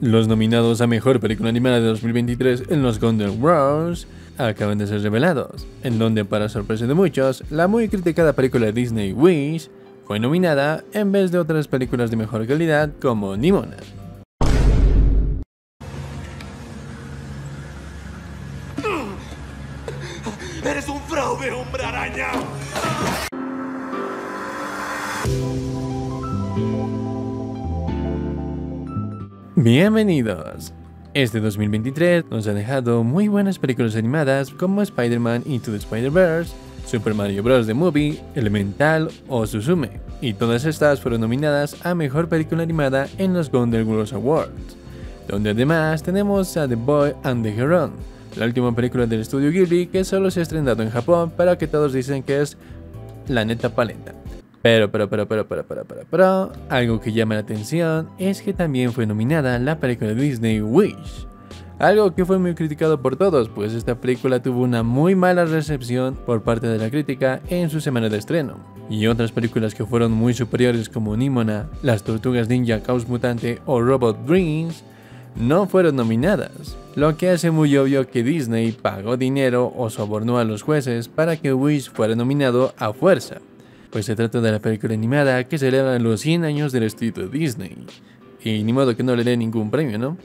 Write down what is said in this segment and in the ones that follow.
Los nominados a Mejor Película Animada de 2023 en los Golden Globes acaban de ser revelados, en donde para sorpresa de muchos, la muy criticada película Disney Wish fue nominada en vez de otras películas de mejor calidad como Nimona. ¡Eres un fraude, hombre araña! Bienvenidos. Este 2023 nos ha dejado muy buenas películas animadas como Spider-Man Into the Spider-Verse, Super Mario Bros. The Movie, Elemental o Suzume, y todas estas fueron nominadas a Mejor Película Animada en los Golden Globes Awards, donde además tenemos a The Boy and the Heron, la última película del estudio Ghibli que solo se ha estrenado en Japón, pero que todos dicen que es la neta paleta. Pero, pero, pero, pero, pero, pero, pero, pero, algo que llama la atención es que también fue nominada la película de Disney Wish. Algo que fue muy criticado por todos, pues esta película tuvo una muy mala recepción por parte de la crítica en su semana de estreno. Y otras películas que fueron muy superiores como Nimona, Las Tortugas Ninja Caos Mutante o Robot Dreams no fueron nominadas, lo que hace muy obvio que Disney pagó dinero o sobornó a los jueces para que Wish fuera nominado a fuerza pues se trata de la película animada que celebra los 100 años del estudio Disney. Y ni modo que no le dé ningún premio, ¿no?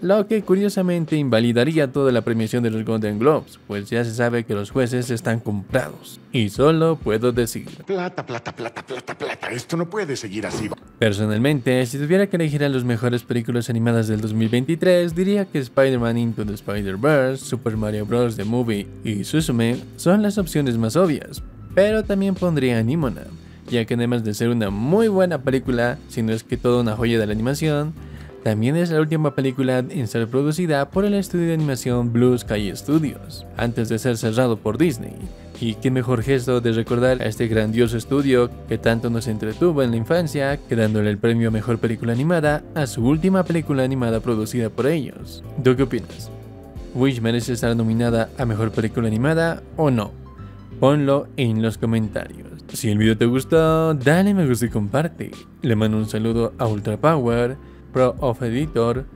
Lo que curiosamente invalidaría toda la premiación de los Golden Globes, pues ya se sabe que los jueces están comprados. Y solo puedo decir... Plata, plata, plata, plata, plata. Esto no puede seguir así. Personalmente, si tuviera que elegir a las mejores películas animadas del 2023, diría que Spider-Man Into the Spider-Verse, Super Mario Bros. The Movie y Suzume son las opciones más obvias, pero también pondría Nimona, ya que además de ser una muy buena película, si no es que toda una joya de la animación, también es la última película en ser producida por el estudio de animación Blue Sky Studios, antes de ser cerrado por Disney. Y qué mejor gesto de recordar a este grandioso estudio que tanto nos entretuvo en la infancia, quedándole el premio a Mejor Película Animada a su última película animada producida por ellos. ¿Tú qué opinas? ¿Wish merece estar nominada a Mejor Película Animada o no? Ponlo en los comentarios. Si el video te gustó, dale me gusta y comparte. Le mando un saludo a Ultra Power, Pro of Editor,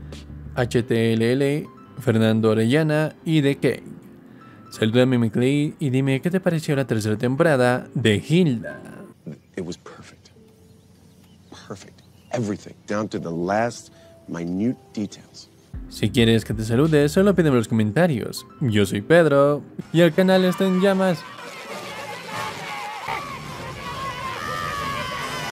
HTLL, Fernando Orellana y The Cake. Saludame mi Clay y dime qué te pareció la tercera temporada de Hilda. It was perfect. Perfect. Everything, down to the last minute details. Si quieres que te salude, solo pídeme en los comentarios. Yo soy Pedro y el canal está en llamas.